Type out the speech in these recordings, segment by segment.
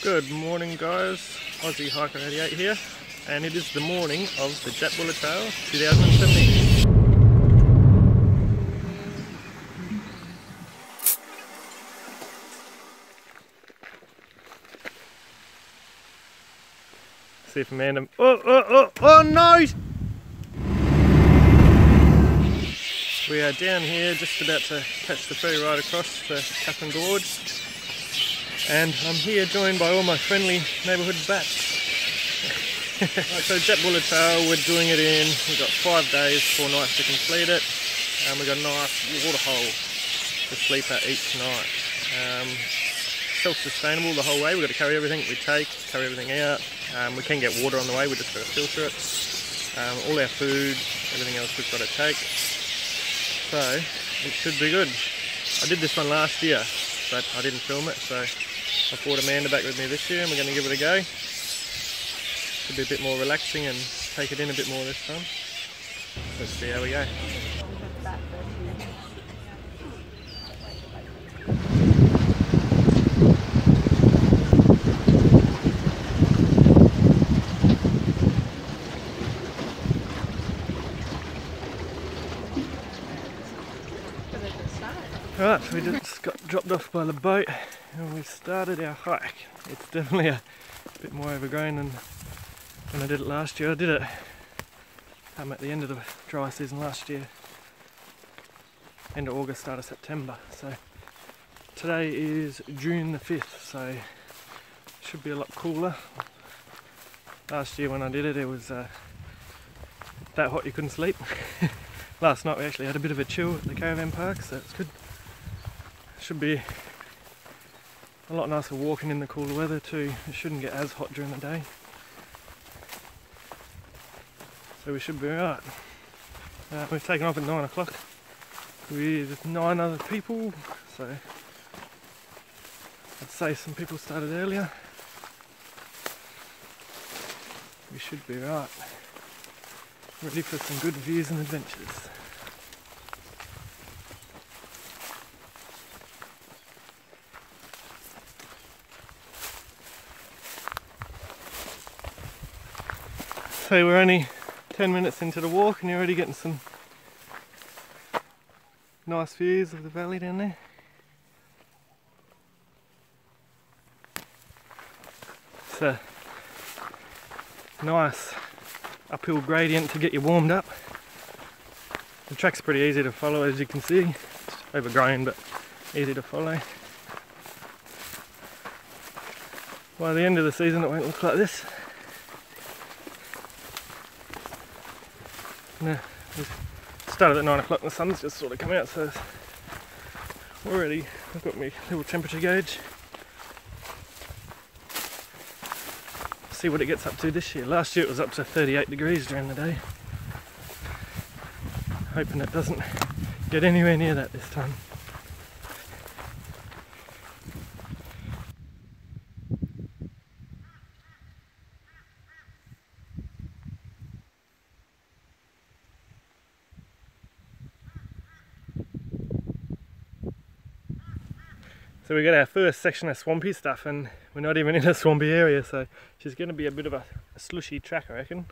Good morning guys, Aussie Hiker 88 here and it is the morning of the Jatbula Trail 2017. See if Amanda... Oh, oh, oh, oh no! We are down here just about to catch the ferry ride across the Katherine Gorge and I'm here joined by all my friendly neighbourhood bats. so Jatbula Trail, we're doing it in, we've got five days, four nights to complete it, and we've got a nice water hole to sleep at each night. Um, self-sustainable the whole way, we've got to carry everything we take, carry everything out. Um, we can get water on the way, we just got to filter it. Um, all our food, everything else we've got to take. So, it should be good. I did this one last year, but I didn't film it, so I brought Amanda back with me this year and we're going to give it a go. Should be a bit more relaxing and take it in a bit more this time. Let's see how we go. Right, so we just got dropped off by the boat and we started our hike. It's definitely a bit more overgrown than when I did it last year. I did it um, at the end of the dry season last year, end of August, start of September. So today is June the 5th, so should be a lot cooler. Last year when I did it, it was uh, that hot you couldn't sleep. Last night we actually had a bit of a chill at the caravan park, so it's good. Should be a lot nicer walking in the cooler weather too. It shouldn't get as hot during the day. So we should be alright. Uh, we've taken off at 9 o'clock with 9 other people, so I'd say some people started earlier. We should be right. Ready for some good views and adventures. So we're only 10 minutes into the walk and you're already getting some nice views of the valley down there. It's a nice uphill gradient to get you warmed up. The track's pretty easy to follow as you can see. It's overgrown but easy to follow. By the end of the season it won't look like this. No, started at 9 o'clock and the sun's just sort of come out so already I've got my little temperature gauge. See what it gets up to this year. Last year it was up to 38 degrees during the day. Hoping it doesn't get anywhere near that this time. So we got our first section of swampy stuff and we're not even in a swampy area so she's going to be a bit of a, a slushy track I reckon.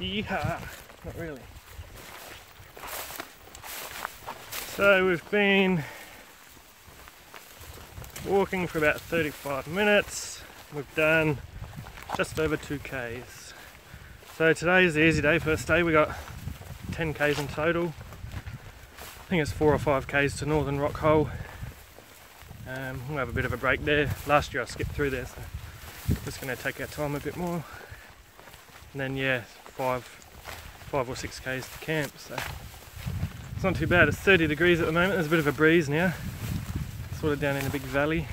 Yeehaw! Not really. So we've been walking for about 35 minutes. We've done just over 2 Ks. So today is the easy day, first day. We got 10 Ks in total. I think it's 4 or 5 Ks to Northern Rock Hole. Um, we'll have a bit of a break there. Last year I skipped through there, so just going to take our time a bit more. And then yeah, 5, five or 6 Ks to camp. So not too bad, it's 30 degrees at the moment, there's a bit of a breeze now. Sort of down in a big valley.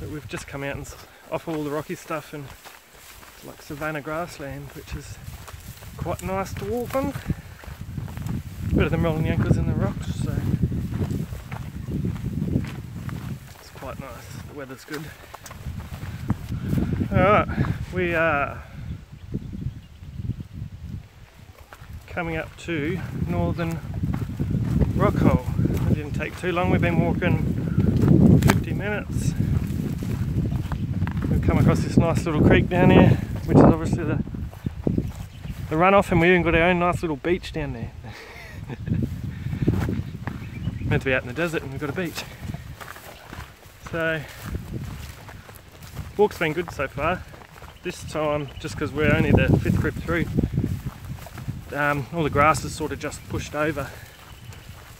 But we've just come out and off all the rocky stuff and it's like savanna grassland, which is quite nice to walk on. Better than rolling the ankles in the rocks, so. It's quite nice. The weather's good. Alright, we are coming up to Northern Rockhole. It didn't take too long, we've been walking 50 minutes. We've come across this nice little creek down here, which is obviously the, the runoff and we even got our own nice little beach down there. Meant to be out in the desert and we've got a beach. So, walk's been good so far. This time, just because we're only the fifth trip through, um, all the grass is sort of just pushed over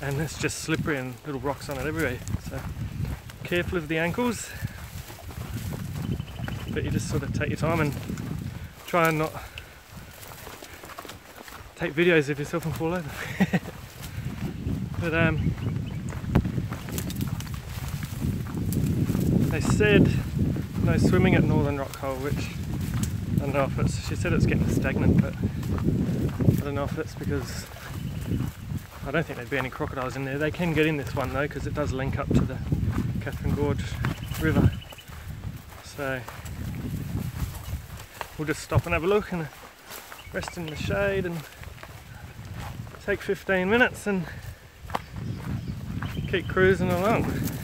and it's just slippery and little rocks on it everywhere. So, careful of the ankles, but you just sort of take your time and try and not take videos of yourself and fall over. but um, they said no swimming at Northern Rock Rockhole, which I don't know if it's, she said it's getting stagnant, but don't know if it's because I don't think there'd be any crocodiles in there. They can get in this one though, because it does link up to the Katherine Gorge River. So we'll just stop and have a look and rest in the shade and take 15 minutes and keep cruising along.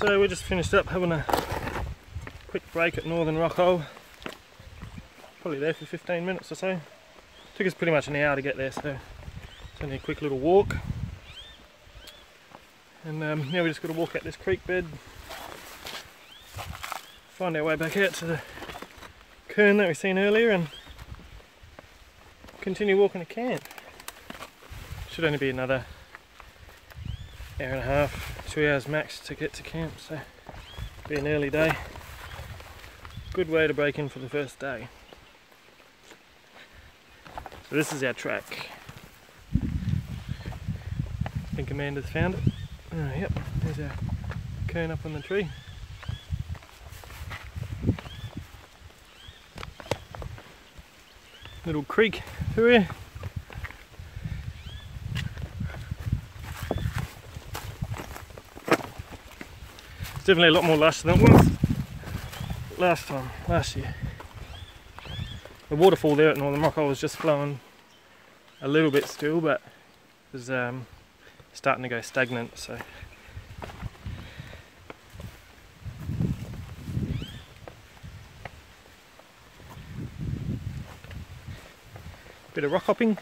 So we just finished up having a quick break at Northern Rockhole. Probably there for 15 minutes or so. Took us pretty much an hour to get there, so it's only a quick little walk. And um, now we just got to walk out this creek bed, find our way back out to the cairn that we seen earlier and continue walking to camp. Should only be another hour and a half, two hours max to get to camp, so be an early day. Good way to break in for the first day. So this is our track. I think Amanda's found it. Oh, yep, there's our cairn up on the tree. Little creek through here. Definitely a lot more lush than it was last time, last year. The waterfall there at Northern Rockhole was just flowing a little bit still, but it was um, starting to go stagnant, so. Bit of rock hopping.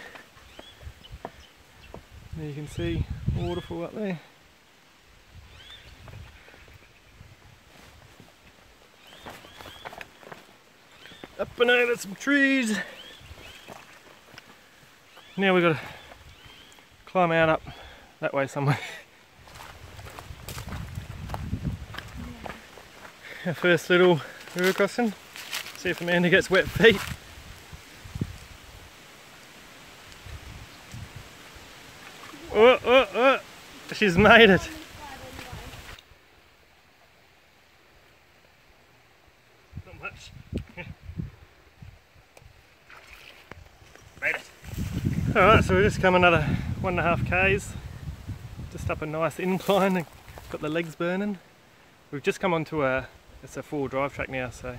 There you can see waterfall up there. Up and over some trees. Now we've got to climb out up that way somewhere. Our first little river crossing. See if Amanda gets wet feet. Oh, oh, oh. She's made it. Alright, so we've just come another one and a half k's, just up a nice incline, got the legs burning. We've just come onto a, it's a full drive track now, so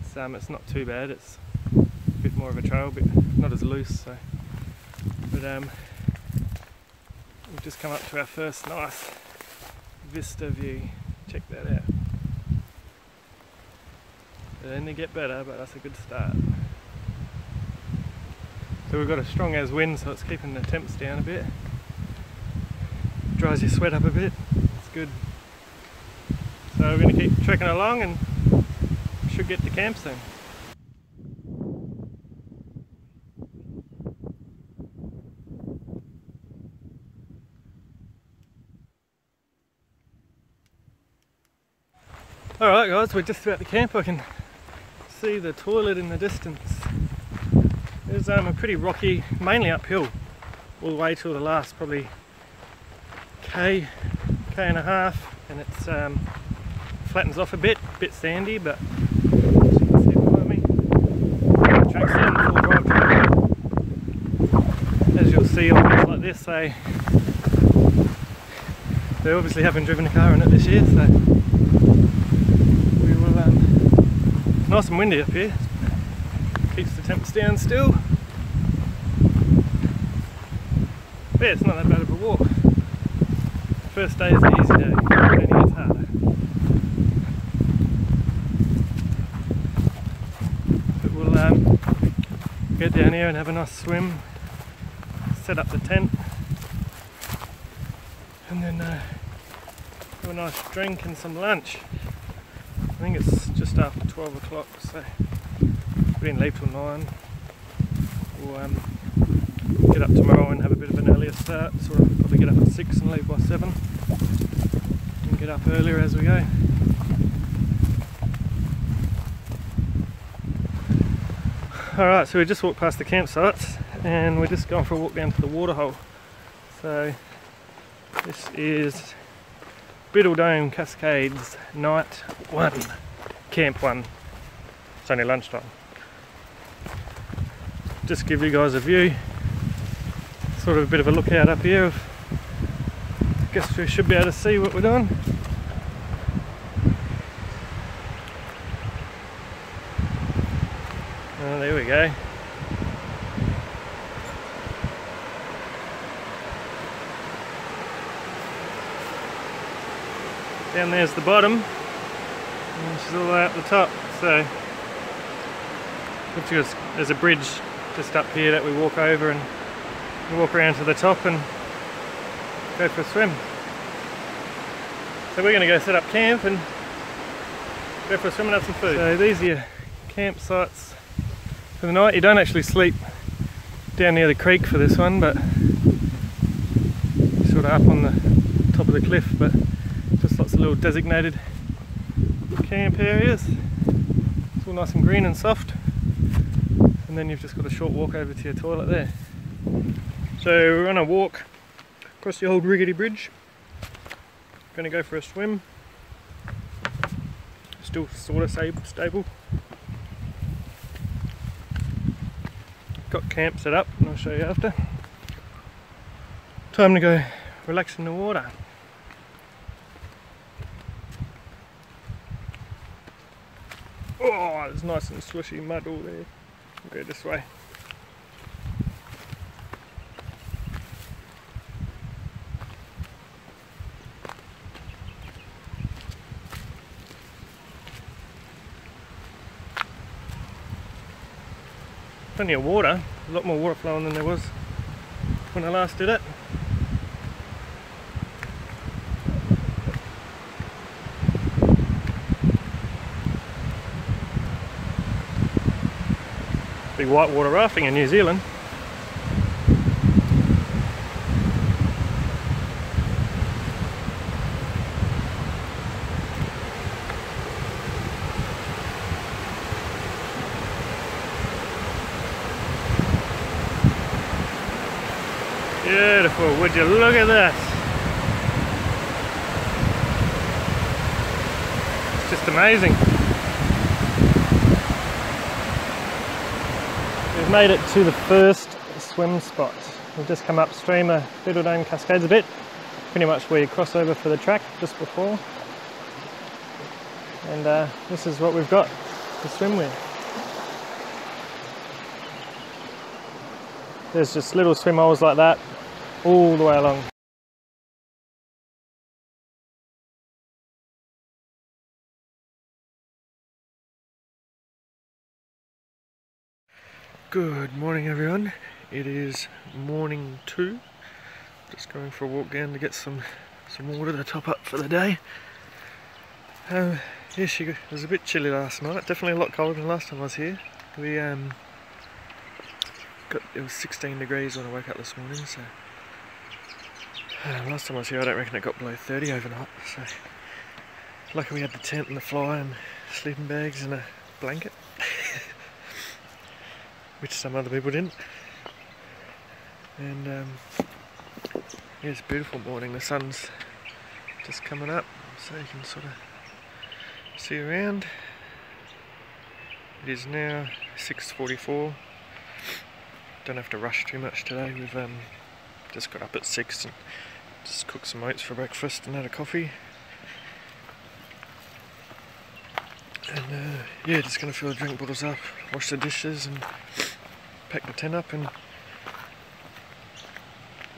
it's, um, it's not too bad, it's a bit more of a trail, but not as loose, so. But um, we've just come up to our first nice vista view, check that out. It only get better, but that's a good start. So we've got a strong as wind, so it's keeping the temps down a bit. Dries your sweat up a bit. It's good. So we're going to keep trekking along and should get to camp soon. Alright guys, we're just about to camp. I can see the toilet in the distance. It's um, a pretty rocky, mainly uphill, all the way till the last probably K, K and a half, and it's um, flattens off a bit, a bit sandy, but as you'll see on things like this, they, they obviously haven't driven a car in it this year, so nice and windy up here. Keeps the temps down still. But yeah, it's not that bad of a walk. First day is an easy day, then it gets harder. But we'll um, get down here and have a nice swim, set up the tent, and then uh, have a nice drink and some lunch. I think it's just after 12 o'clock, so we didn't leave till 9. We'll um, get up tomorrow and have a bit of an earlier start, so we'll probably get up at 6 and leave by 7. And get up earlier as we go. Alright, so we just walked past the campsites and we're just going for a walk down to the waterhole. So this is Biddlecombe Cascades night one, camp one. It's only lunchtime. Just give you guys a view, sort of a bit of a lookout up here. Of, I guess we should be able to see what we're doing. Oh, there we go. Down there's the bottom, and she's all the way up the top. So looks like there's a bridge just up here that we walk over and walk around to the top and go for a swim. So we're going to go set up camp and go for a swim and have some food. So these are your campsites for the night. You don't actually sleep down near the creek for this one, but sort of up on the top of the cliff. But just lots of little designated camp areas. It's all nice and green and soft. And then you've just got a short walk over to your toilet there. So we're on a walk across the old rickety bridge. Gonna go for a swim. Still sort of stable. Got camp set up and I'll show you after. Time to go relax in the water. Oh, it's nice and swishy mud all there. We'll this way. Plenty of water, a lot more water flowing than there was when I last did it. Big whitewater rafting in New Zealand. Beautiful, would you look at this? It's just amazing. Made it to the first swim spot. We've just come upstream of Biddlecombe Cascades a bit, pretty much where you cross over for the track just before. And uh, this is what we've got to swim with. There's just little swim holes like that all the way along. Good morning everyone. It is morning two. Just going for a walk down to get some some water to top up for the day. Yeah, she it was a bit chilly last night. Definitely a lot colder than last time I was here. We um got it was 16 degrees when I woke up this morning. So uh, last time I was here, I don't reckon it got below 30 overnight. So lucky we had the tent and the fly and sleeping bags and a blanket, which some other people didn't. And um, yeah, it's a beautiful morning. The sun's just coming up, so you can sort of see around. It is now 6.44. Don't have to rush too much today. We've um, just got up at 6 and just cooked some oats for breakfast and had a coffee. And uh, yeah, just to fill the drink bottles up, wash the dishes and pack the tent up and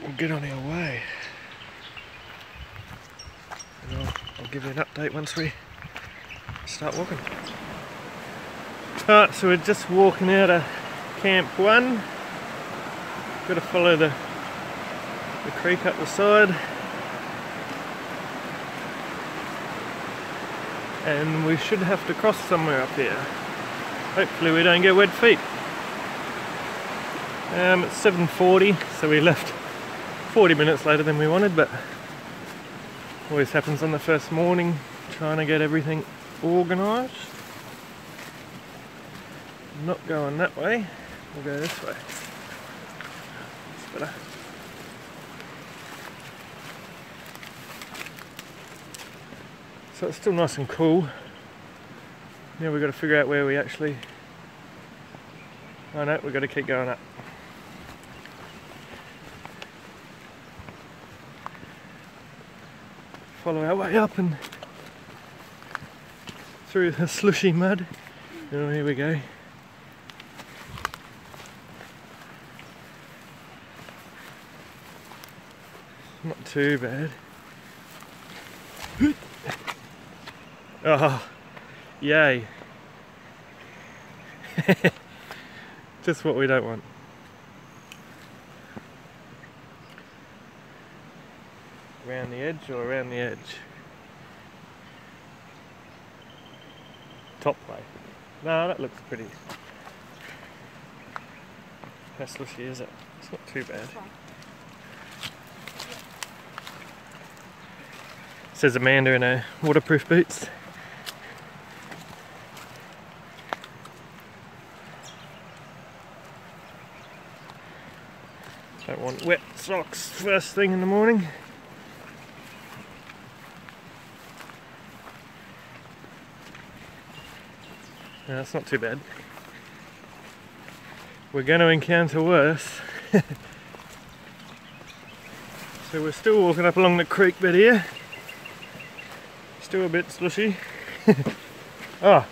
we'll get on our way. And I'll, I'll give you an update once we start walking. Alright, so we're just walking out of Camp 1. Got to follow the, the creek up the side. And we should have to cross somewhere up here. Hopefully we don't get wet feet. Um, it's 7.40, so we left 40 minutes later than we wanted, but always happens on the first morning, trying to get everything organised. Not going that way, we'll go this way. It's better. So it's still nice and cool. Now we've got to figure out where we actually... Oh no, we've got to keep going up. Follow our way up and through the slushy mud. Oh, here we go. Not too bad. Oh, yay. Just what we don't want. Around the edge or around the edge? top way. No, that looks pretty. How slushy is it? It's not too bad. Says Amanda in her waterproof boots. Don't want wet socks first thing in the morning. No, that's not too bad. We're going to encounter worse. so we're still walking up along the creek bed here. Still a bit slushy. Ah,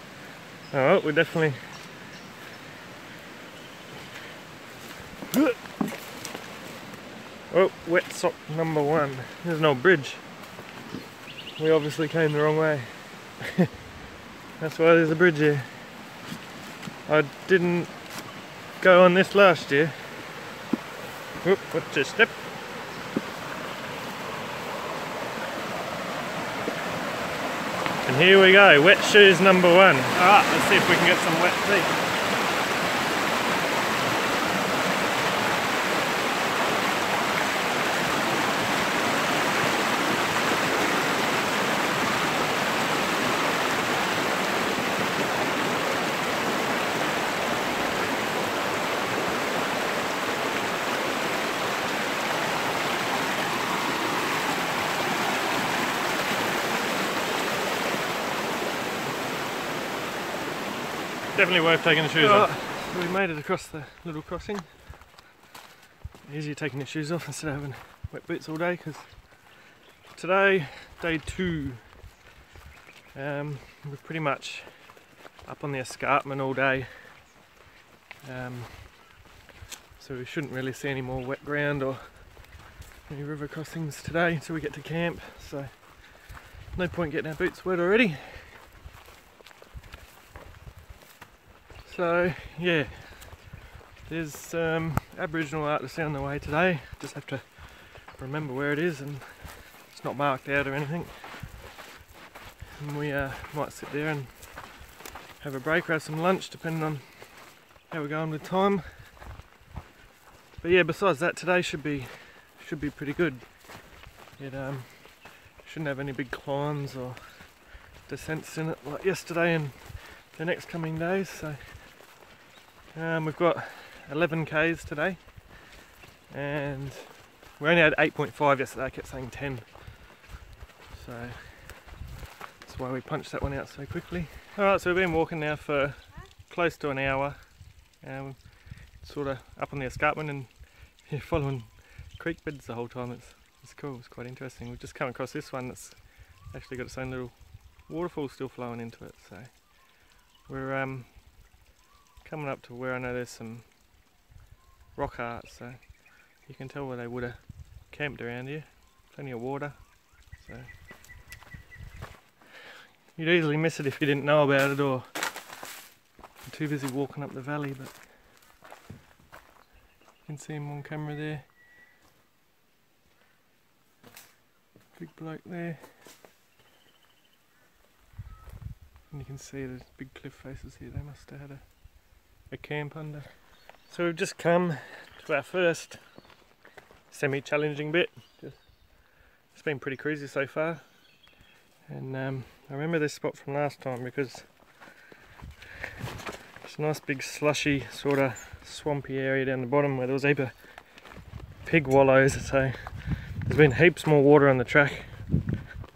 oh, oh, we're definitely Oh, wet sock number one. There's no bridge. We obviously came the wrong way. That's why there's a bridge here. I didn't go on this last year. Oop, what's your step? And here we go, wet shoes number one. Alright, let's see if we can get some wet feet. Definitely worth taking the shoes off. We made it across the little crossing. Easier taking the shoes off instead of having wet boots all day because today, day two, um, we're pretty much up on the escarpment all day. Um, so we shouldn't really see any more wet ground or any river crossings today until we get to camp. So no point getting our boots wet already. So yeah, there's um, Aboriginal artists on the way today. Just have to remember where it is and it's not marked out or anything. and we uh, might sit there and have a break or have some lunch depending on how we're going with time. But yeah, besides that, today should be should be pretty good. It um, shouldn't have any big climbs or descents in it like yesterday and the next coming days. So um, we've got 11 k's today, and we only had 8.5 yesterday. I kept saying 10, so that's why we punched that one out so quickly. All right, so we've been walking now for close to an hour, and um, sort of up on the escarpment and yeah, following creek beds the whole time. It's it's cool. It's quite interesting. We've just come across this one that's actually got its own little waterfall still flowing into it. So we're um, coming up to where I know there's some rock art. So you can tell where they would have camped around here. Plenty of water. So you'd easily miss it if you didn't know about it or you're too busy walking up the valley. But you can see him on camera there. Big bloke there. And you can see the big cliff faces here. They must have had a, a camp under. So we've just come to our first semi-challenging bit. Just, it's been pretty crazy so far. And um, I remember this spot from last time because it's a nice big slushy sort of swampy area down the bottom where there was a heap of pig wallows. So there's been heaps more water on the track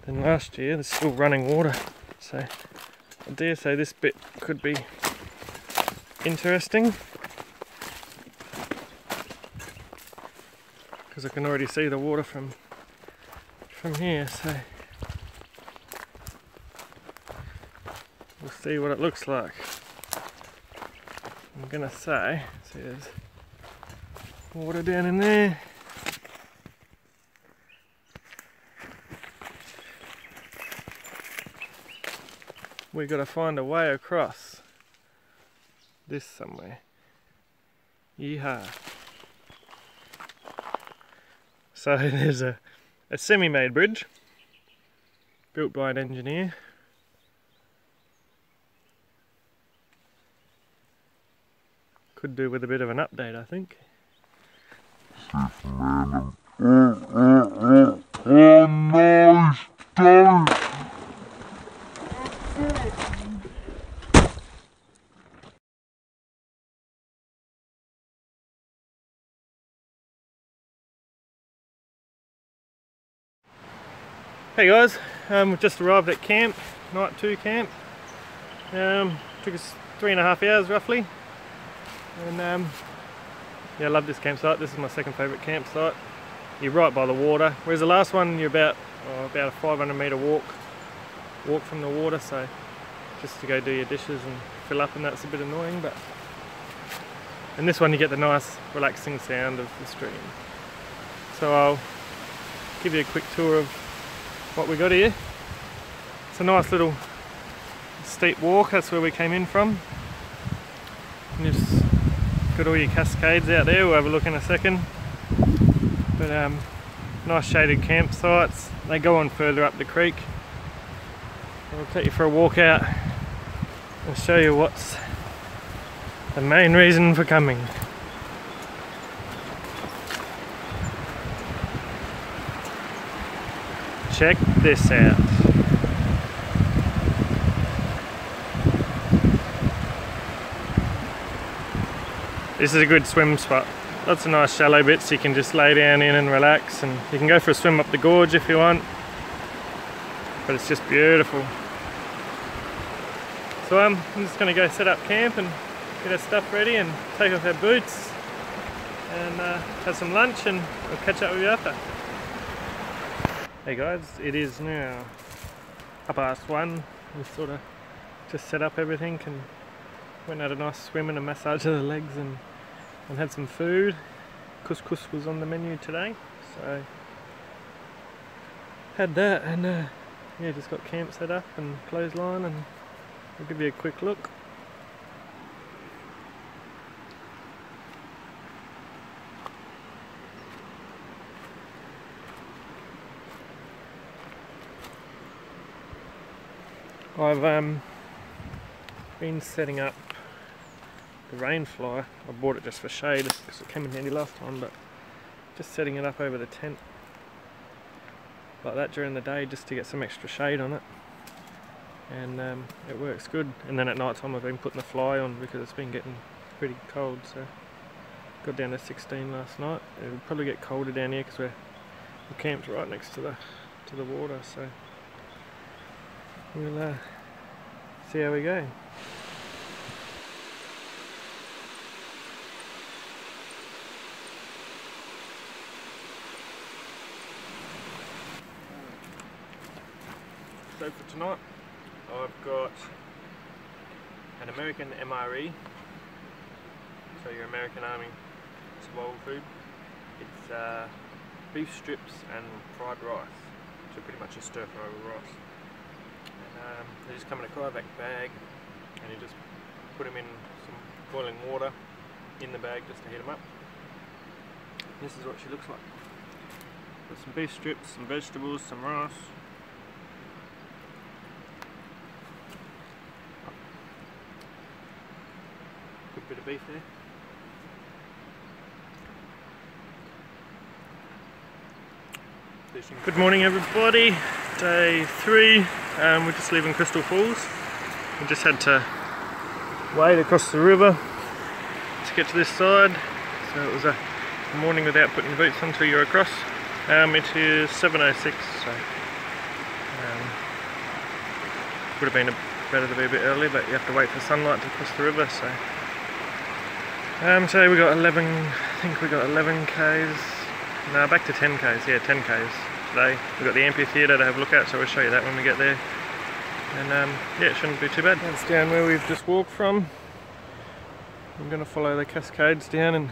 than last year. There's still running water. So I dare say this bit could be interesting. Because I can already see the water from from here, so we'll see what it looks like. I'm gonna say, see there's water down in there. we got to find a way across this somewhere. Yeehaw. So there's a, a semi-made bridge built by an engineer. Could do with a bit of an update, I think. Hey guys, um, we've just arrived at camp, night two camp. Um, took us three and a half hours roughly. And um, yeah, I love this campsite. This is my second favourite campsite. You're right by the water, whereas the last one you're about oh, about a 500 metre walk, walk from the water. So just to go do your dishes and fill up, and that's a bit annoying. But in this one you get the nice relaxing sound of the stream. So I'll give you a quick tour of what we got here. It's a nice little steep walk, that's where we came in from. And got all your cascades out there, we'll have a look in a second. But um, nice shaded campsites, they go on further up the creek. I'll take you for a walk out and show you what's the main reason for coming. Check this out. This is a good swim spot. Lots of nice shallow bits you can just lay down in and relax and you can go for a swim up the gorge if you want. But it's just beautiful. So um, I'm just going to go set up camp and get our stuff ready and take off our boots and uh, have some lunch and we'll catch up with you after. Hey guys, it is now up past one. We sort of just set up everything and went out a nice swim and a massage of the legs and, and had some food. Couscous was on the menu today, so had that and uh, yeah, just got camp set up and clothesline and I'll give you a quick look. I've um, been setting up the rainfly. I bought it just for shade because it came in handy last time, but just setting it up over the tent like that during the day just to get some extra shade on it. And um, it works good. And then at night time I've been putting the fly on because it's been getting pretty cold so got down to 16 last night. It'll probably get colder down here because we're, we're camped right next to the to the water so we'll uh, see how we go. So for tonight I've got an American MRE so your American Army survival food. It's uh, beef strips and fried rice. So pretty much a stir fry with rice um, they just come in a Cryovac bag and you just put them in some boiling water in the bag just to heat them up. This is what she looks like. Got some beef strips, some vegetables, some rice. Good bit of beef there. Good morning everybody, day three, we're just leaving Crystal Falls. We just had to wade across the river to get to this side, so it was a morning without putting boots on until you're across. Um, it is 7.06, so um, would have been a, better to be a bit early, but you have to wait for sunlight to cross the river, so um, so we got 11, I think we got 11 k's, no back to 10 k's, yeah 10 k's today. We got the amphitheatre to have a look at so we'll show you that when we get there. And um, yeah it shouldn't be too bad. That's down where we've just walked from. I'm going to follow the cascades down and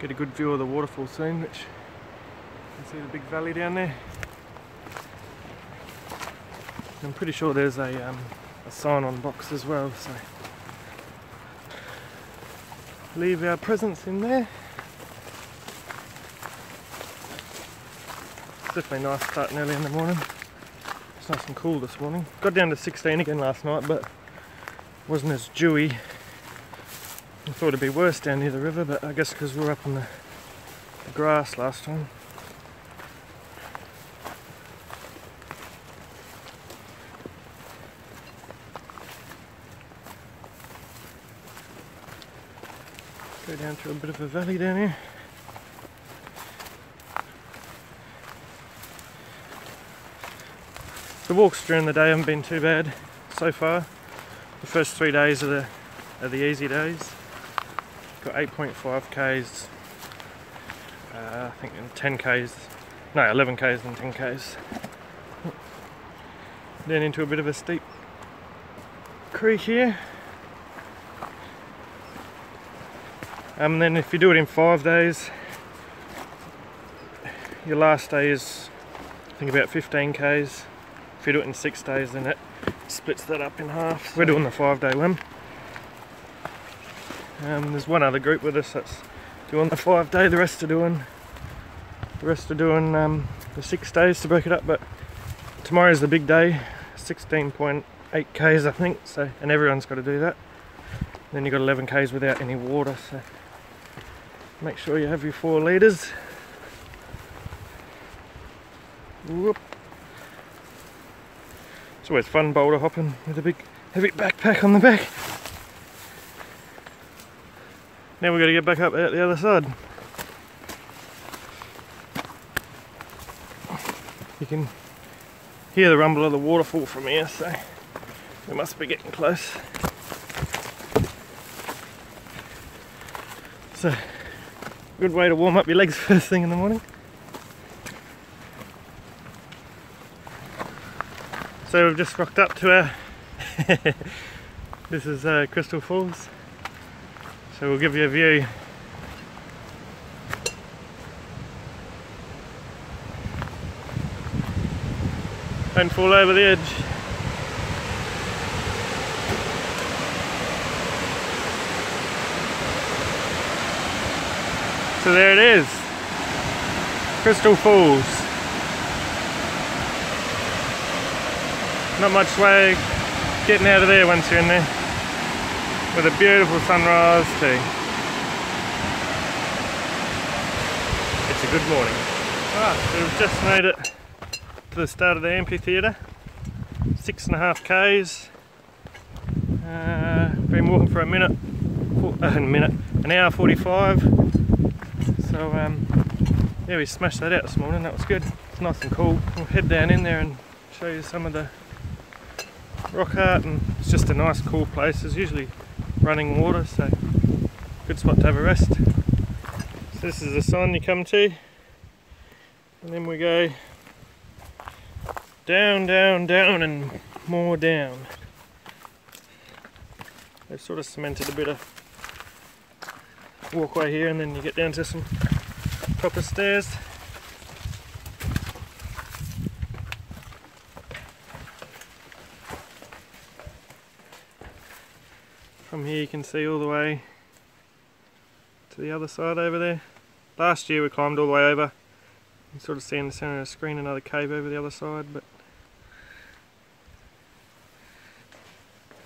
get a good view of the waterfall soon which you can see the big valley down there. I'm pretty sure there's a, um, a sign on box as well so leave our presents in there. Definitely nice starting early in the morning. It's nice and cool this morning. Got down to 16 again last night, but wasn't as dewy. I thought it'd be worse down near the river, but I guess because we were up on the, the grass last time. Go down through a bit of a valley down here. The walks during the day haven't been too bad so far. The first three days are the are the easy days. Got 8.5 k's, uh, I think 10 k's, no 11 k's and 10 k's. Then into a bit of a steep creek here. Um, and then if you do it in five days, your last day is I think about 15 k's. If you do it in six days, then it splits that up in half. So We're doing the five day one. Um, there's one other group with us that's doing the five day. The rest are doing the rest are doing um, the six days to break it up. But tomorrow's the big day, 16.8 k's I think. So and everyone's got to do that. Then you've got 11 k's without any water. So Make sure you have your four litres. Whoop. It's always fun boulder hopping with a big heavy backpack on the back. Now we've got to get back up out the other side. You can hear the rumble of the waterfall from here, so we must be getting close. So Good way to warm up your legs first thing in the morning. So we've just rocked up to our this is uh, Crystal Falls so we'll give you a view don't fall over the edge So there it is. Crystal Falls. Not much way getting out of there once you're in there. With a beautiful sunrise too. It's a good morning. So we've just made it to the start of the amphitheatre. Six and a half k's. Uh, been walking for a minute, uh, a minute, an hour 45. So um, yeah, we smashed that out this morning. That was good. It's nice and cool. We'll head down in there and show you some of the rock art, and it's just a nice, cool place. There's usually running water, so good spot to have a rest. So this is the sign you come to, and then we go down, down, down, and more down. They've sort of cemented a bit of walkway here, and then you get down to some proper stairs. From here you can see all the way to the other side over there. Last year we climbed all the way over. You can sort of see in the centre of the screen another cave over the other side, but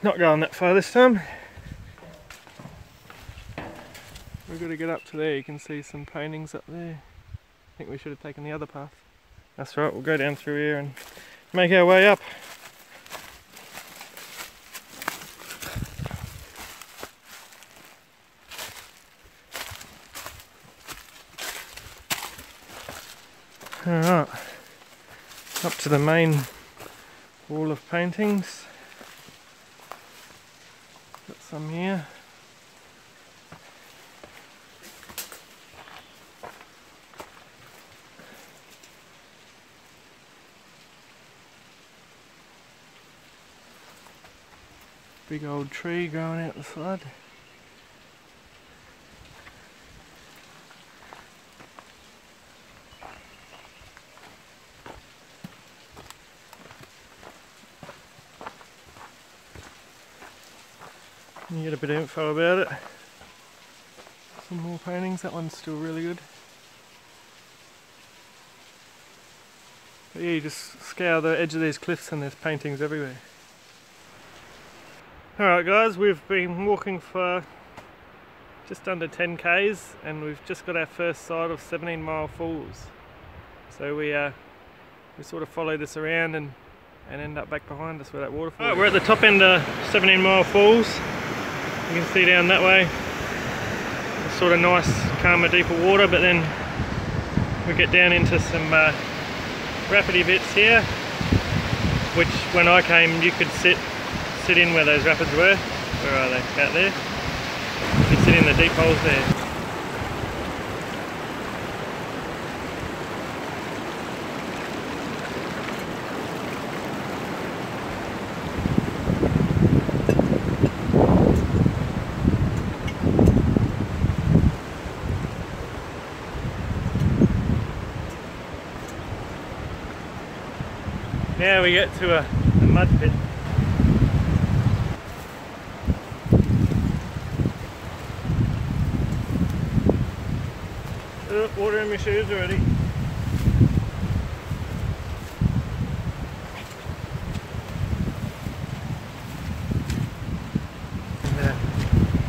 not going that far this time. We've got to get up to there, you can see some paintings up there. I think we should have taken the other path. That's right, we'll go down through here and make our way up. Alright, up to the main wall of paintings. Got some here. Big old tree growing out the side. A bit of info about it. Some more paintings, that one's still really good. But yeah, you just scour the edge of these cliffs and there's paintings everywhere. Alright guys, we've been walking for just under 10 k's and we've just got our first sight of 17 Mile Falls. So we uh, we sort of follow this around and, and end up back behind us where that waterfall right, We're at the top end of 17 Mile Falls. You can see down that way. Sort of nice, calmer, deeper water, but then we get down into some uh, rapidy bits here, which when I came you could sit sit in where those rapids were. Where are they? Out there. You can sit in the deep holes there. Now we get to a, a mud pit. Uh, water in my shoes already.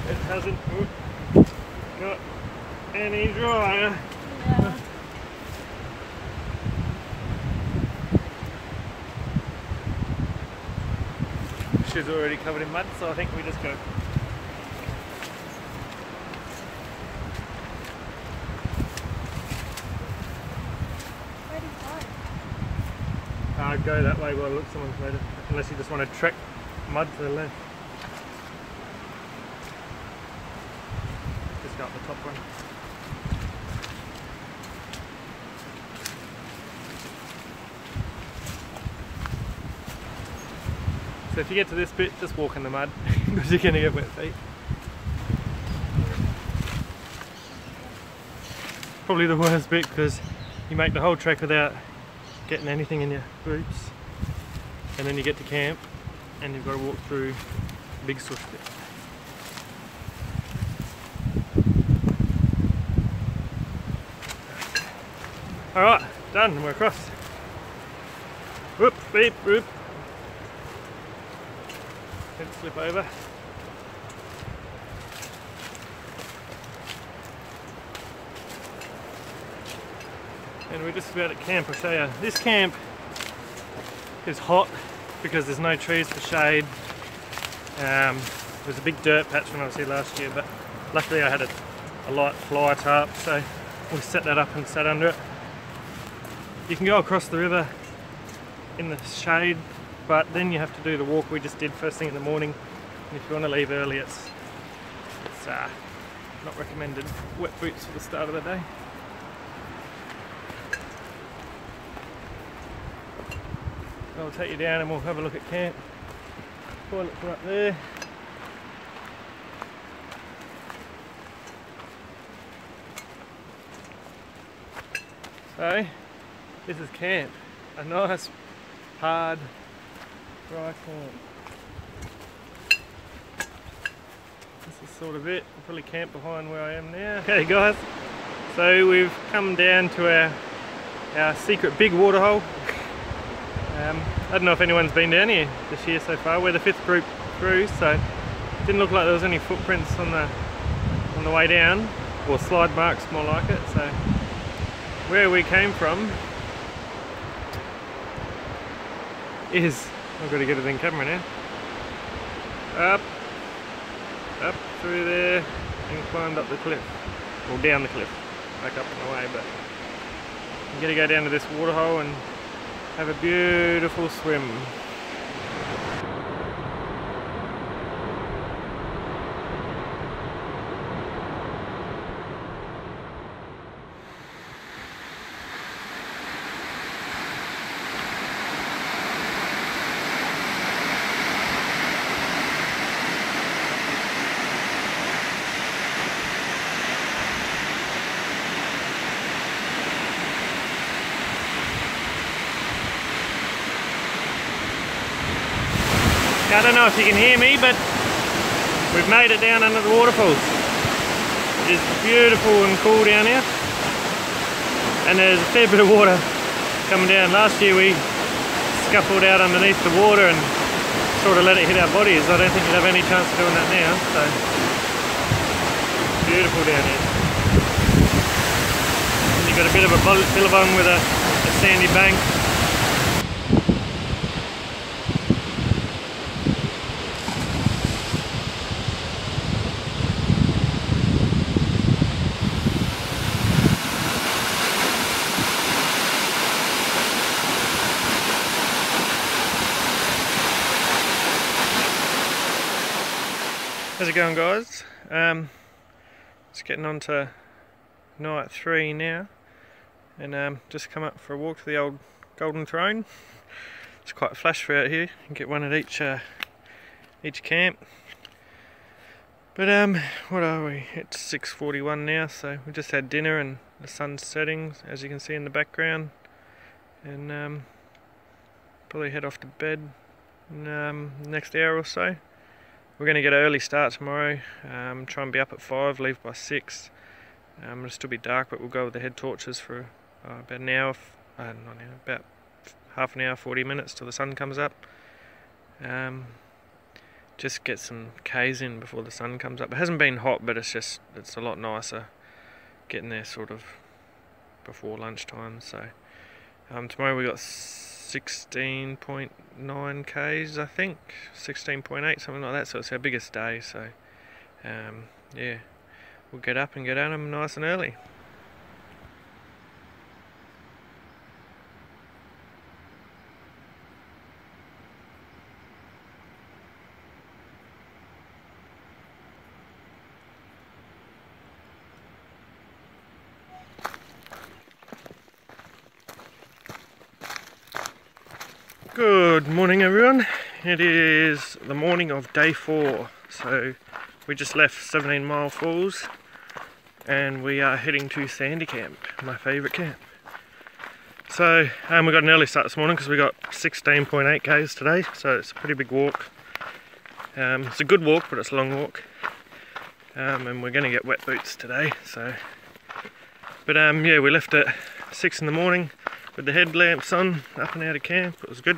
it hasn't got any drier. Yeah. She's already covered in mud, so I think we just go I'd go that way by the looks of one's later, unless you just want to trek mud to the left. Just go up the top one. So if you get to this bit, just walk in the mud, because you're going to get wet feet. Probably the worst bit because you make the whole trek without getting anything in your boots and then you get to camp and you've got to walk through a big switch bit. Alright, done, we're across. Whoop, beep, whoop. Slip over. And we're just about at camp, I'll show you. This camp is hot because there's no trees for shade. Um, there was a big dirt patch when I was here last year, but luckily I had a, a light fly tarp, so we set that up and sat under it. You can go across the river in the shade, but then you have to do the walk we just did first thing in the morning. And if you want to leave early, it's, it's uh, not recommended. Wet boots for the start of the day. I'll take you down and we'll have a look at camp. Toilets are up there. So, this is camp. A nice, hard, dry camp. This is sort of it. I'll probably camp behind where I am now. Okay guys, so we've come down to our, our secret big water hole. Um, I don't know if anyone's been down here this year so far. We're the fifth group through, so it didn't look like there was any footprints on the on the way down, or slide marks more like it. So where we came from is I've got to get it in camera now. Up, up through there, and climbed up the cliff, or down the cliff, back up and away. But I'm going to go down to this waterhole and have a beautiful swim. I don't know if you can hear me, but we've made it down under the waterfalls. It's beautiful and cool down here. And there's a fair bit of water coming down. Last year we scuffled out underneath the water and sort of let it hit our bodies. I don't think you'd have any chance of doing that now. So beautiful down here. And you've got a bit of a billabong with a, a sandy bank How's it going guys? Um, just getting on to night three now and um, just come up for a walk to the old Golden Throne. It's quite a flash for out here, you can get one at each uh, each camp. But um, what are we? It's 6.41 now so we just had dinner and the sun's setting as you can see in the background and um, probably head off to bed in um, next hour or so. We're going to get an early start tomorrow, um, try and be up at 5, leave by 6. Um, it'll still be dark, but we'll go with the head torches for uh, about an hour, uh, not an hour, about half an hour, 40 minutes till the sun comes up. Um, just get some K's in before the sun comes up. It hasn't been hot, but it's just, it's a lot nicer getting there sort of before lunchtime. So um, tomorrow we got 16.9 k's I think. 16.8 something like that. So it's our biggest day so um, yeah. We'll get up and get at them nice and early Good morning everyone. It is the morning of day four. So we just left 17 Mile Falls and we are heading to Sandy Camp, my favourite camp. So um, we got an early start this morning because we got 16.8 k's today, so it's a pretty big walk. Um, it's a good walk, but it's a long walk. Um, and we're going to get wet boots today, so. But um, yeah, we left at six in the morning with the headlamps on, up and out of camp. It was good.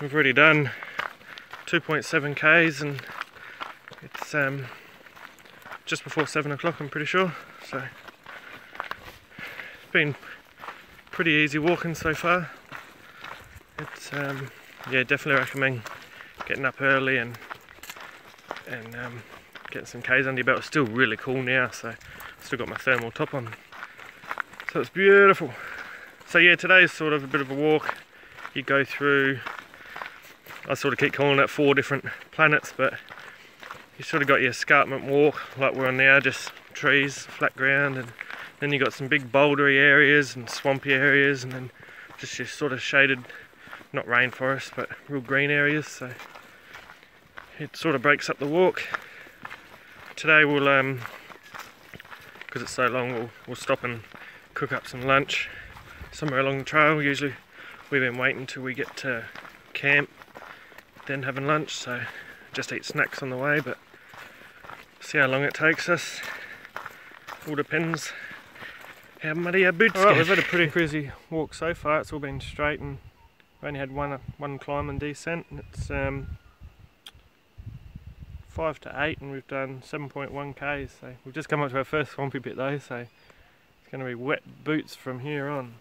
We've already done 2.7 k's and it's um, just before 7 o'clock I'm pretty sure. So it's been pretty easy walking so far. It's um, yeah definitely recommend getting up early and and um, getting some k's under your belt. It's still really cool now so still got my thermal top on. So it's beautiful. So yeah today's sort of a bit of a walk. You go through I sort of keep calling it four different planets but you sort of got your escarpment walk like we're on now just trees flat ground and then you got some big bouldery areas and swampy areas and then just your sort of shaded not rainforest but real green areas so it sort of breaks up the walk. Today we'll um because it's so long we'll, we'll stop and cook up some lunch somewhere along the trail. Usually we've been waiting until we get to camp then having lunch so just eat snacks on the way but see how long it takes us. All depends how muddy our boots Alright, we've had a pretty crazy walk so far. It's all been straight and we only had one one climb and descent. And it's um, 5 to 8 and we've done 7.1 k's so we've just come up to our first swampy bit though so it's going to be wet boots from here on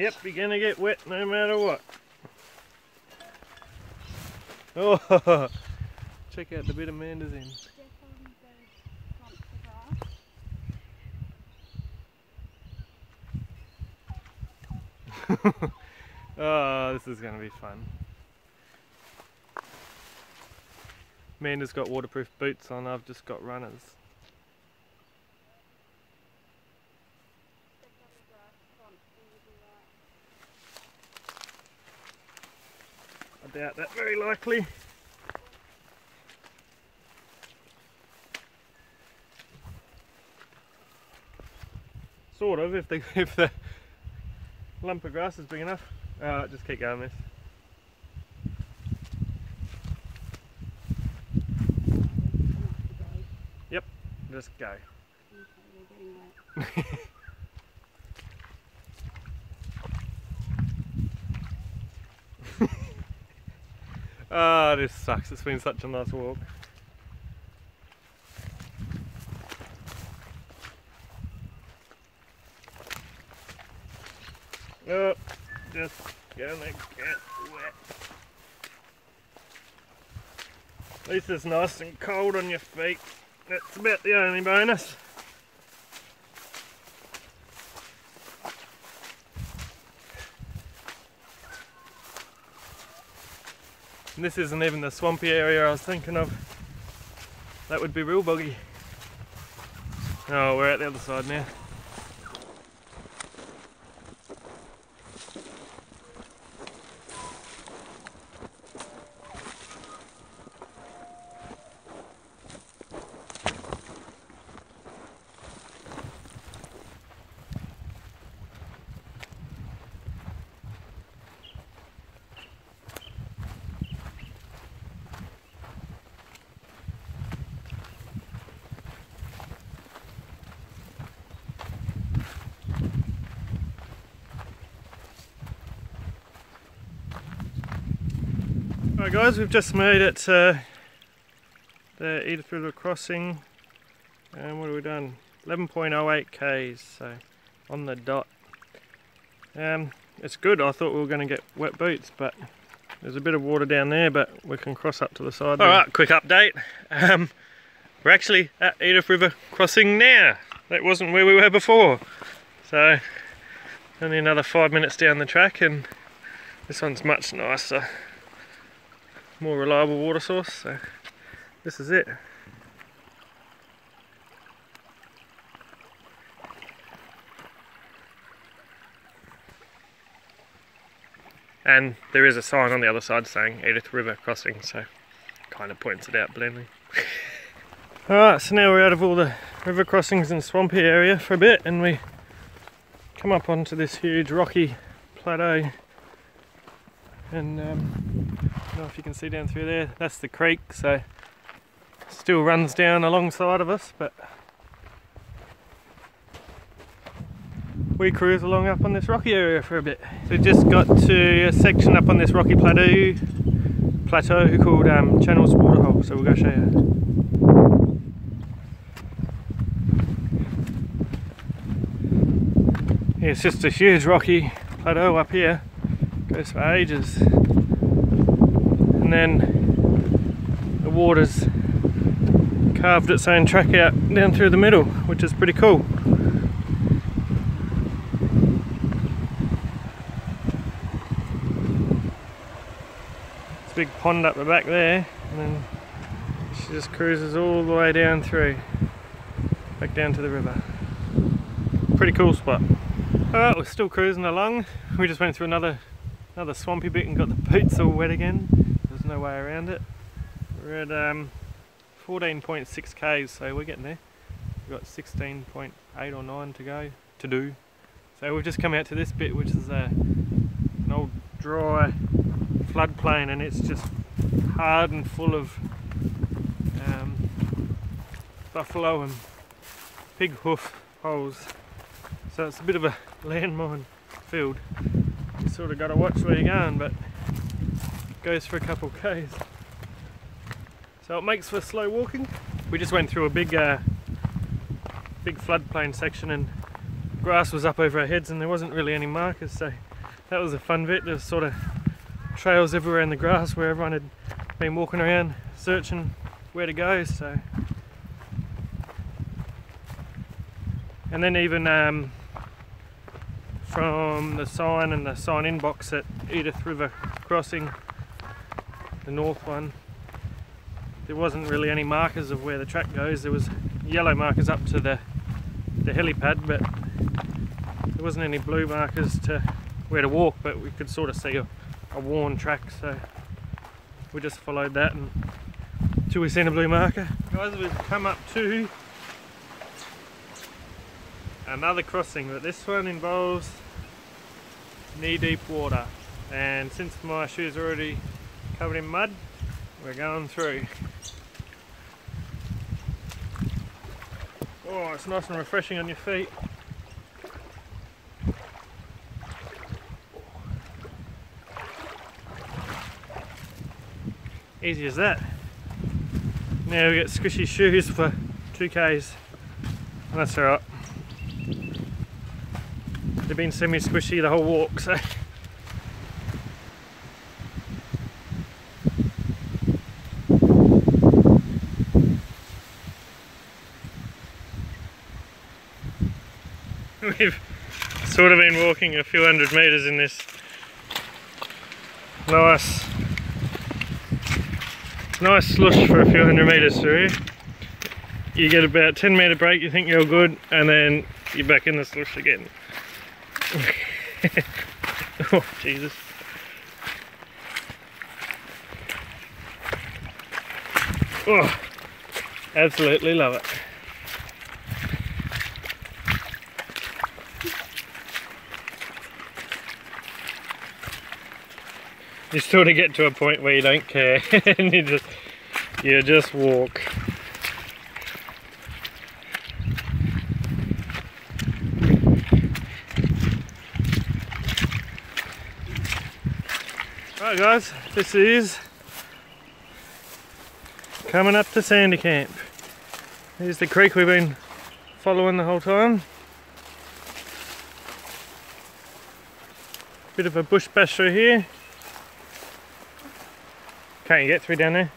Yep, you're gonna get wet no matter what. Oh, check out the bit Amanda's in. oh, this is going to be fun. Amanda's got waterproof boots on, I've just got runners. I doubt that very likely. Sort of, if the if the lump of grass is big enough. Uh, just keep going this. Yep, just go. Ah, oh, this sucks. It's been such a nice walk. Oh, just gonna get wet. At least it's nice and cold on your feet. That's about the only bonus. This isn't even the swampy area I was thinking of. That would be real boggy. Oh, we're at the other side now. Right guys, we've just made it to the Edith River crossing and what have we done? 11.08 k's, so on the dot. Um, it's good, I thought we were going to get wet boots but there's a bit of water down there but we can cross up to the side. Alright, quick update. Um, we're actually at Edith River crossing now. That wasn't where we were before. So only another five minutes down the track and this one's much nicer more reliable water source so this is it. And there is a sign on the other side saying Edith River crossing so kind of points it out blandly. Alright so now we're out of all the river crossings and swampy area for a bit and we come up onto this huge rocky plateau And um, I don't know if you can see down through there, that's the creek, so still runs down alongside of us, but we cruise along up on this rocky area for a bit. So just got to a section up on this rocky plateau plateau called um, Channels Waterhole, so we'll go show you. Yeah, it's just a huge rocky plateau up here, goes for ages. And then the water's carved its own track out down through the middle, which is pretty cool. It's a big pond up the back there, and then she just cruises all the way down through, back down to the river. Pretty cool spot. Alright, we're still cruising along. We just went through another another swampy bit and got the boots all wet again. There's no way around it. We're at um, 14.6 k's, so we're getting there. We've got 16.8 or 9 to go, to do. So we've just come out to this bit, which is a, an old dry floodplain, and it's just hard and full of um, buffalo and pig hoof holes. So it's a bit of a landmine field. Sort of got to watch where you're going, but it goes for a couple k's. So it makes for slow walking. We just went through a big, uh, big floodplain section, and grass was up over our heads, and there wasn't really any markers. So that was a fun bit. There's sort of trails everywhere in the grass where everyone had been walking around searching where to go. So. And then even um, from the sign and the sign in box at Edith River Crossing, the north one, there wasn't really any markers of where the track goes. There was yellow markers up to the, the helipad, but there wasn't any blue markers to where to walk, but we could sort of see a, a worn track, so we just followed that and until we seen a blue marker. Guys, we've come up to another crossing but this one involves knee-deep water. And since my shoes are already covered in mud we're going through. Oh it's nice and refreshing on your feet. Easy as that. Now we get squishy shoes for 2k's and that's alright They've been semi-squishy the whole walk, so... We've sort of been walking a few hundred metres in this nice nice slush for a few hundred metres through. You get about 10 metre break, you think you're good, and then you're back in the slush again. oh, Jesus. Oh, absolutely love it. You sort of get to a point where you don't care and you just you just walk. Right guys, this is coming up to Sandy Camp. Here's the creek we've been following the whole time. Bit of a bush bash through here. Can't you get through down there?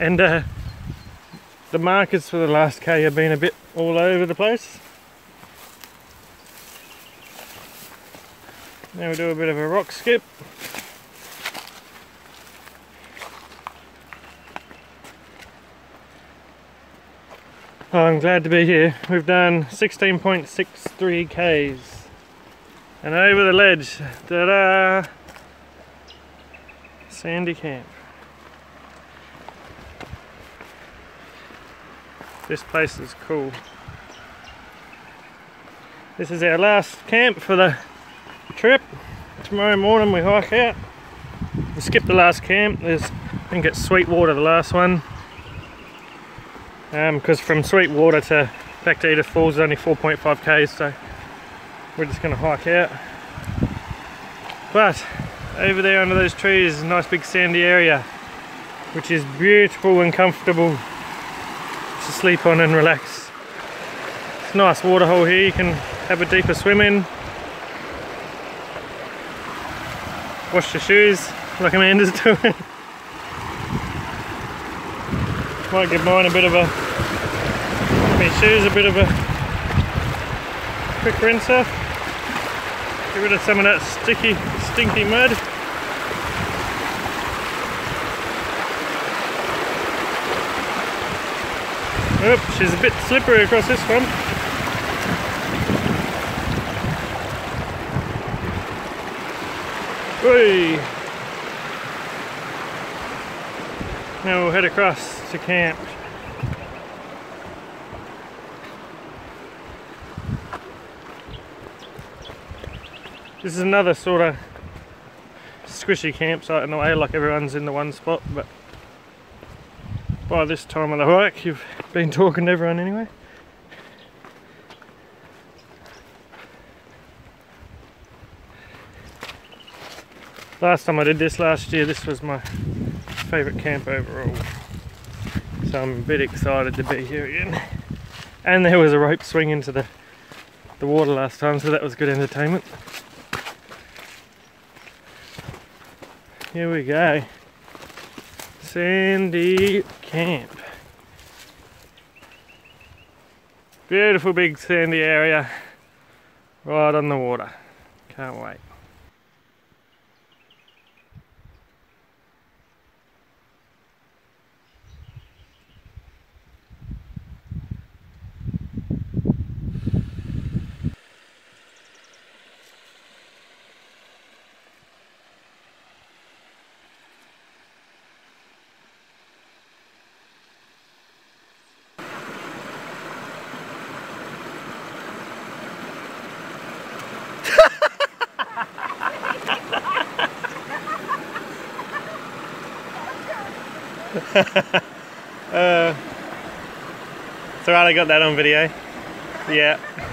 And uh, the markers for the last K have been a bit all over the place. Now we do a bit of a rock skip. Oh, I'm glad to be here. We've done 16.63 Ks. And over the ledge, ta-da! Sandy Camp. This place is cool. This is our last camp for the trip tomorrow morning we hike out. We skipped the last camp. There's, I think it's Sweetwater, the last one. Because um, from Sweetwater to back to Edith Falls is only 4.5 k's, so we're just going to hike out. But over there under those trees is a nice big sandy area, which is beautiful and comfortable to sleep on and relax. It's a nice waterhole here, you can have a deeper swim in. Wash your shoes like Amanda's doing. Might give mine a bit of a, my shoes a bit of a quick rinse off. Get rid of some of that sticky, stinky mud. Oh, she's a bit slippery across this one. Oi! Now we'll head across to camp. This is another sort of squishy campsite in a way, like everyone's in the one spot, but by this time of the hike you've been talking to everyone anyway. Last time I did this last year, this was my favourite camp overall. So I'm a bit excited to be here again. And there was a rope swing into the, the water last time, so that was good entertainment. Here we go. Sandy Camp. Beautiful big sandy area right on the water. Can't wait. uh, so I got that on video. Yeah.